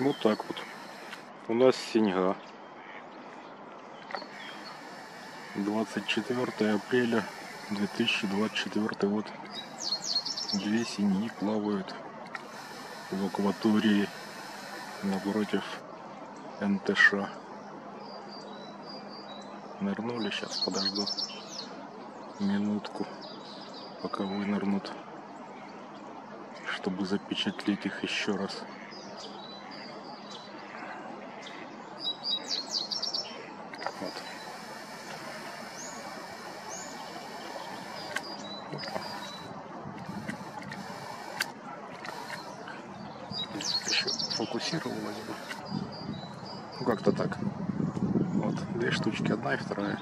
Вот так вот. У нас синьга. 24 апреля 2024 год. Две синьи плавают в акватории напротив НТШ. Нырнули, сейчас подожду минутку, пока вынырнут, чтобы запечатлеть их еще раз. Еще фокусировалась бы. Ну как-то так. Вот, две штучки, одна и вторая.